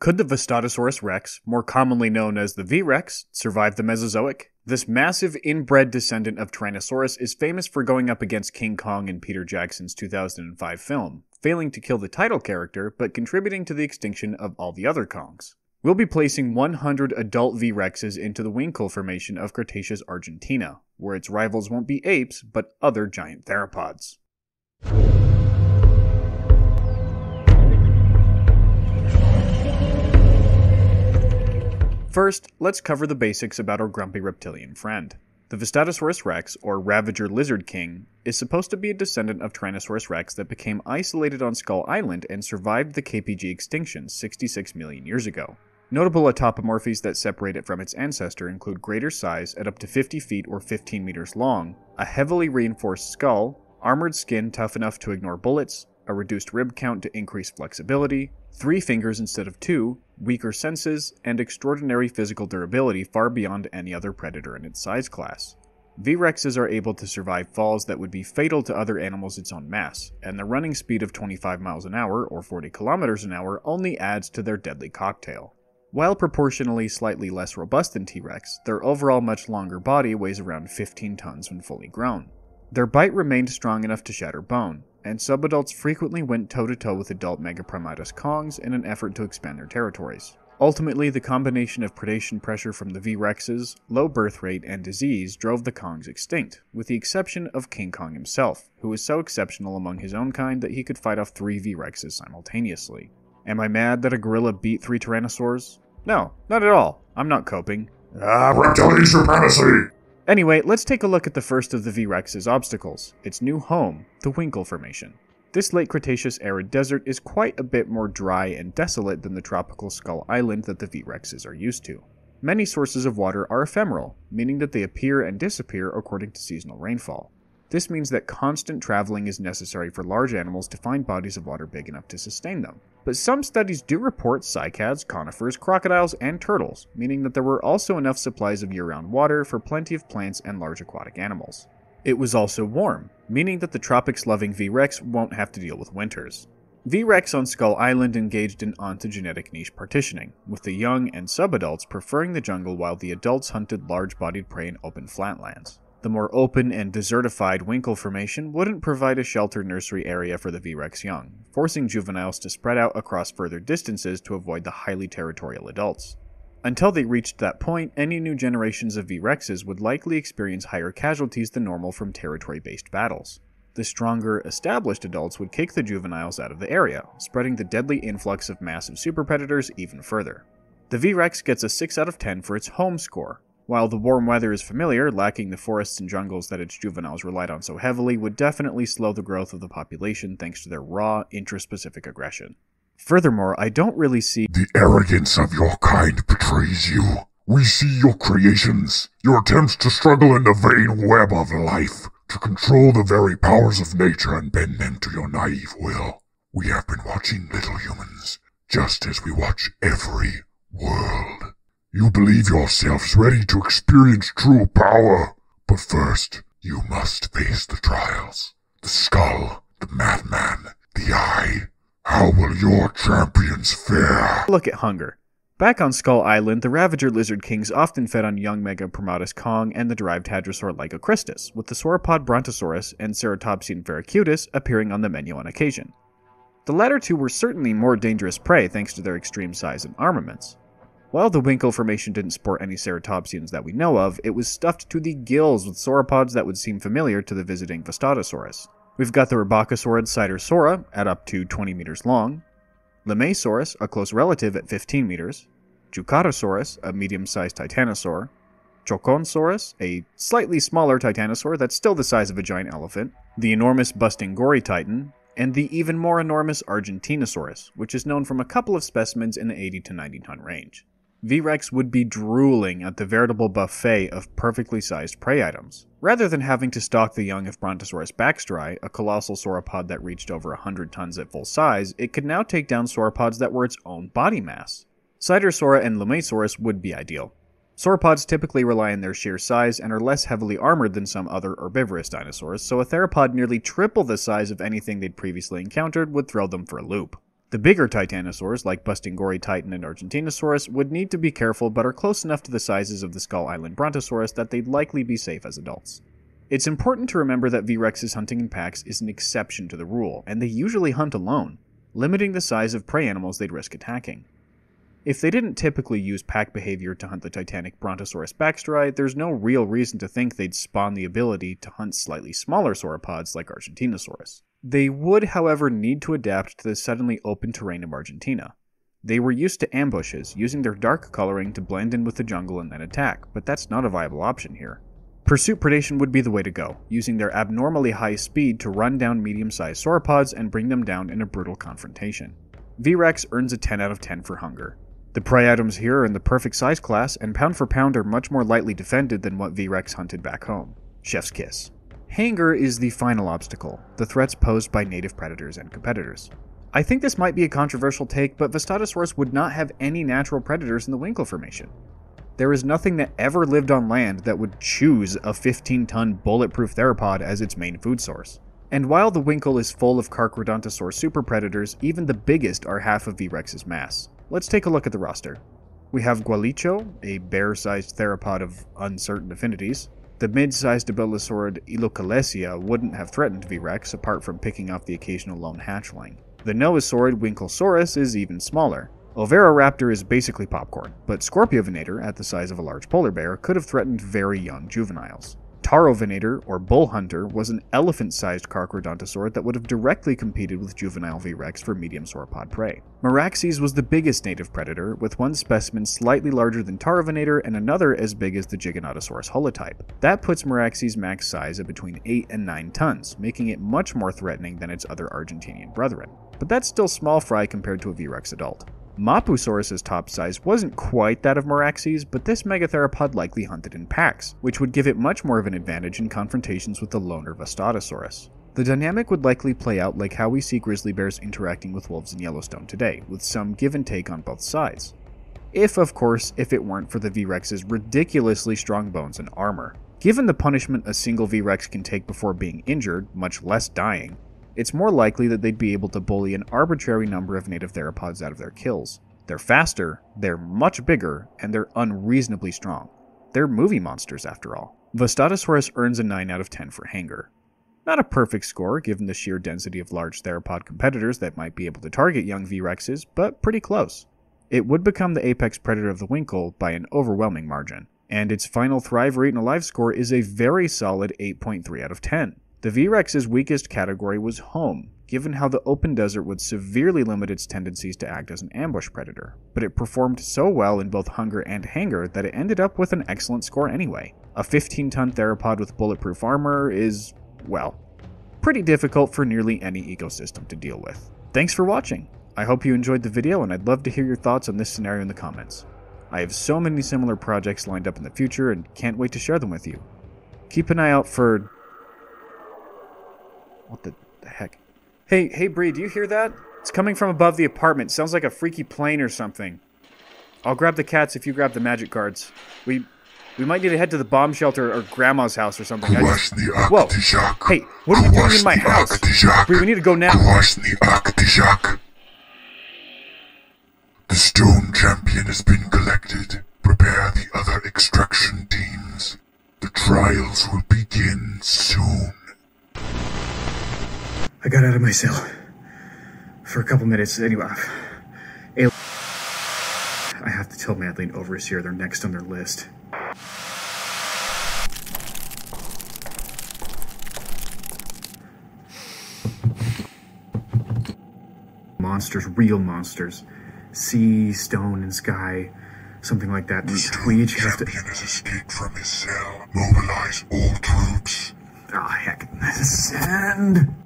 Could the Vastatosaurus rex, more commonly known as the V. rex, survive the Mesozoic? This massive inbred descendant of Tyrannosaurus is famous for going up against King Kong in Peter Jackson's 2005 film, failing to kill the title character but contributing to the extinction of all the other Kongs. We'll be placing 100 adult V. rexes into the Huincul Formation of Cretaceous Argentina, where its rivals won't be apes but other giant theropods. First, let's cover the basics about our grumpy reptilian friend. The Vastatosaurus rex, or Ravager Lizard King, is supposed to be a descendant of Tyrannosaurus rex that became isolated on Skull Island and survived the KPG extinction 66 million years ago. Notable autapomorphies that separate it from its ancestor include greater size at up to 50 feet or 15 meters long, a heavily reinforced skull, armored skin tough enough to ignore bullets, a reduced rib count to increase flexibility, three fingers instead of two, weaker senses, and extraordinary physical durability far beyond any other predator in its size class. V-Rexes are able to survive falls that would be fatal to other animals its own mass, and the running speed of 25 miles an hour or 40 kilometers an hour only adds to their deadly cocktail. While proportionally slightly less robust than T-Rex, their overall much longer body weighs around 15 tons when fully grown. Their bite remained strong enough to shatter bone, and subadults frequently went toe to toe with adult Megaprimatus Kongs in an effort to expand their territories. Ultimately, the combination of predation pressure from the V Rexes, low birth rate, and disease drove the Kongs extinct, with the exception of King Kong himself, who was so exceptional among his own kind that he could fight off three V Rexes simultaneously. Am I mad that a gorilla beat three Tyrannosaurs? No, not at all. I'm not coping. Ah, reptilian supremacy! Anyway, let's take a look at the first of the V Rex's obstacles its new home, the Huincul Formation. This late Cretaceous arid desert is quite a bit more dry and desolate than the tropical Skull Island that the V Rexes are used to. Many sources of water are ephemeral, meaning that they appear and disappear according to seasonal rainfall. This means that constant traveling is necessary for large animals to find bodies of water big enough to sustain them. But some studies do report cycads, conifers, crocodiles, and turtles, meaning that there were also enough supplies of year round water for plenty of plants and large aquatic animals. It was also warm, meaning that the tropics loving V Rex won't have to deal with winters. V Rex on Skull Island engaged in ontogenetic niche partitioning, with the young and subadults preferring the jungle while the adults hunted large bodied prey in open flatlands. The more open and desertified Huincul Formation wouldn't provide a sheltered nursery area for the V Rex young, forcing juveniles to spread out across further distances to avoid the highly territorial adults. Until they reached that point, any new generations of V Rexes would likely experience higher casualties than normal from territory based battles. The stronger, established adults would kick the juveniles out of the area, spreading the deadly influx of massive super predators even further. The V Rex gets a 6 out of 10 for its home score, while the warm weather is familiar, lacking the forests and jungles that its juveniles relied on so heavily would definitely slow the growth of the population thanks to their raw, intraspecific aggression. Furthermore, I don't really see The arrogance of your kind betrays you. We see your creations, your attempts to struggle in the vain web of life, to control the very powers of nature and bend them to your naive will. We have been watching little humans, just as we watch every world. You believe yourselves ready to experience true power, but first, you must face the trials. The skull, the madman, the eye. How will your champions fare? look at hunger. Back on Skull Island, the Ravager Lizard Kings often fed on young Megaprimatus Kong and the derived hadrosaur Ligocristus, with the sauropod Brontosaurus and Ceratopsian Ferrucutus appearing on the menu on occasion. The latter two were certainly more dangerous prey thanks to their extreme size and armaments. While the Huincul Formation didn't sport any ceratopsians that we know of, it was stuffed to the gills with sauropods that would seem familiar to the visiting Vastatosaurus. We've got the Rebbachisaurid Cathartesaura at up to 20 meters long, Limaysaurus, a close relative at 15 meters, Jucatosaurus, a medium sized titanosaur, Choconsaurus, a slightly smaller titanosaur that's still the size of a giant elephant, the enormous busting Bustingorrytitan, and the even more enormous Argentinosaurus, which is known from a couple of specimens in the 80 to 90 ton range. V Rex would be drooling at the veritable buffet of perfectly sized prey items. Rather than having to stalk the young of Brontosaurus baxteri, a colossal sauropod that reached over 100 tons at full size, it could now take down sauropods that were its own body mass. Cathartesaura and Limaysaurus would be ideal. Sauropods typically rely on their sheer size and are less heavily armored than some other herbivorous dinosaurs, so a theropod nearly triple the size of anything they'd previously encountered would throw them for a loop. The bigger titanosaurs, like Bustingorrytitan and Argentinosaurus, would need to be careful but are close enough to the sizes of the Skull Island Brontosaurus that they'd likely be safe as adults. It's important to remember that V. rex's hunting in packs is an exception to the rule, and they usually hunt alone, limiting the size of prey animals they'd risk attacking. If they didn't typically use pack behavior to hunt the titanic Brontosaurus baxteri, there's no real reason to think they'd spawn the ability to hunt slightly smaller sauropods like Argentinosaurus. They would, however, need to adapt to the suddenly open terrain of Argentina. They were used to ambushes, using their dark coloring to blend in with the jungle and then attack, but that's not a viable option here. Pursuit predation would be the way to go, using their abnormally high speed to run down medium sized sauropods and bring them down in a brutal confrontation. V-Rex earns a 10 out of 10 for hunger. The prey items here are in the perfect size class, and pound for pound are much more lightly defended than what V-Rex hunted back home. Chef's kiss. Hanger is the final obstacle, the threats posed by native predators and competitors. I think this might be a controversial take, but Vastatosaurus would not have any natural predators in the Huincul Formation. There is nothing that ever lived on land that would choose a 15 ton bulletproof theropod as its main food source. And while the Huincul is full of Carcharodontosaur super predators, even the biggest are half of V Rex's mass. Let's take a look at the roster. We have Gualicho, a bear-sized theropod of uncertain affinities. The mid-sized abelisaurid Ilokelesia wouldn't have threatened V-Rex apart from picking off the occasional lone hatchling. The Noasaurid Huinculsaurus is even smaller. Overoraptor is basically popcorn, but Scorpiovenator, at the size of a large polar bear, could have threatened very young juveniles. Taurovenator, or Bull Hunter, was an elephant-sized Carcharodontosaur that would have directly competed with juvenile V-Rex for medium sauropod prey. Meraxes was the biggest native predator, with one specimen slightly larger than Taurovenator and another as big as the Giganotosaurus holotype. That puts Meraxes' max size at between 8 and 9 tons, making it much more threatening than its other Argentinian brethren. But that's still small fry compared to a V-Rex adult. Mapusaurus's top size wasn't quite that of Meraxes, but this megatheropod likely hunted in packs, which would give it much more of an advantage in confrontations with the loner Vastatosaurus. The dynamic would likely play out like how we see grizzly bears interacting with wolves in Yellowstone today, with some give and take on both sides. If, of course, if it weren't for the V-Rex's ridiculously strong bones and armor. Given the punishment a single V-Rex can take before being injured, much less dying, it's more likely that they'd be able to bully an arbitrary number of native theropods out of their kills. They're faster, they're much bigger, and they're unreasonably strong. They're movie monsters, after all. Vastatosaurus earns a 9 out of 10 for hanger. Not a perfect score given the sheer density of large theropod competitors that might be able to target young V-Rexes, but pretty close. It would become the apex predator of the Huincul by an overwhelming margin, and its final Thrive Rate and Alive score is a very solid 8.3 out of 10. The V-Rex's weakest category was home, given how the open desert would severely limit its tendencies to act as an ambush predator. But it performed so well in both hunger and hanger that it ended up with an excellent score anyway. A 15 ton theropod with bulletproof armor is, well, pretty difficult for nearly any ecosystem to deal with. Thanks for watching! I hope you enjoyed the video and I'd love to hear your thoughts on this scenario in the comments. I have so many similar projects lined up in the future and can't wait to share them with you. Keep an eye out for what the, the heck? Hey, hey, Bree, do you hear that? It's coming from above the apartment. Sounds like a freaky plane or something. I'll grab the cats if you grab the magic cards. We we might need to head to the bomb shelter or grandma's house or something. Just... Whoa! Hey, what are you doing in my house? Bree, we need to go now. The stone champion has been collected. Prepare the other extraction teams. The trials will begin soon. I got out of my cell for a couple minutes. Anyway, I have to tell Madeline Overseer they're next on their list. Monsters, real monsters. Sea, stone, and sky. Something like that. The we each have to. has escaped from his cell. Mobilize all troops. Ah, oh, heck. Send.